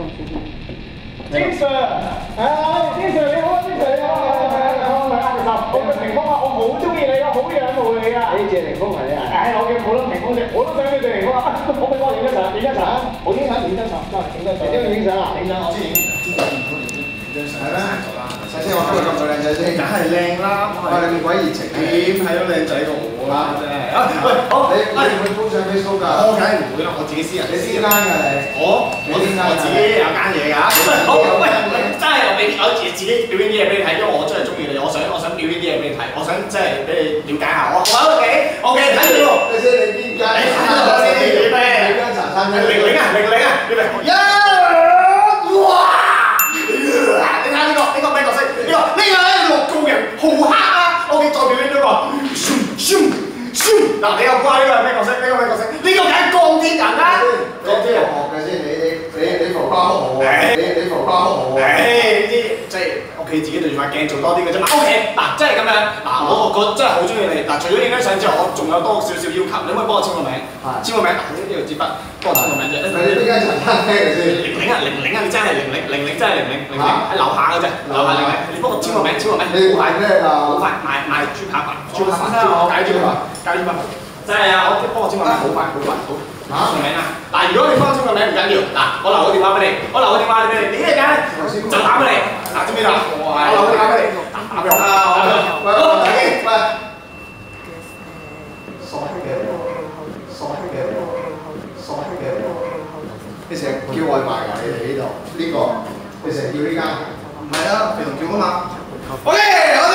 金 Sir，唉，金 Sir 你好啊，金 Sir 你好啊，你好，你好，你好，我叫霆鋒啊，我好中意你啊，好仰慕你啊。你謝霆鋒係啊？唉，我叫普通霆鋒啫，我都想叫謝霆鋒啊，可唔可以幫我影一張？影一張，我影相，影張相，影張相，你都要影相啊？影相，我先影。係咩？首先我今日咁多靚仔先，梗係靚啦，哇！你咁鬼熱情，點睇到靚仔過我啦？真係啊！喂，好，你你會唔會 po 上 Facebook 㗎？我梗係唔會啦，我自己私人。你私間㗎你？我我我自己有間嘢㗎。好，喂，真係我俾我自自己表演啲嘢俾你睇，因為我真係中意你，我想我想表演啲嘢俾你睇，我想即係俾你了解下我。我喺屋企，OK，睇住喎。你先你邊間？你睇下我先，你咩？你間茶餐廳？零零啊，零零啊，你明？一，哇！你睇下呢個呢個咩角色？呢個呢個咧六個人好黑啊！OK，再表演呢個。嗱，你又估下呢個係咩角色？呢個咩角色？呢個梗係鋼鐵人啦！鋼鐵人學嘅先，你你你你浮誇好我啊！你你浮誇好我啊！誒呢啲即係屋企自己對住塊鏡做多啲嘅啫嘛。OK，嗱，即係咁樣。嗱，我我真係好中意你。嗱，除咗影張相之後，我仲有多少少要求，你可唔可以幫我簽個名？簽個名。呢呢度支筆，幫我簽個名啫。你邊間茶餐廳嘅先？零零啊，零零啊，你真係零零，零零真係零零，零零喺樓下嘅啫，樓下零零。你幫我簽個名，簽個名。你賣咩㗎？好快賣賣豬扒飯，豬扒飯，豬扒解豬扒，解豬扒。真係啊！我幫我簽個名，好快，好快，好。嚇？個名啊！嗱，如果你幫我簽個名唔緊要，嗱，我留個電話俾你，我留個電話俾你，你一間就打俾你，嗱，知唔知道？我留個電話俾你，打俾我。啊，喂喂喂！傻嘅，傻嘅，傻嘅！你成日叫外賣㗎？你哋呢度呢個？你成日叫呢間？唔係啊，肥同叫啊嘛。OK，我哋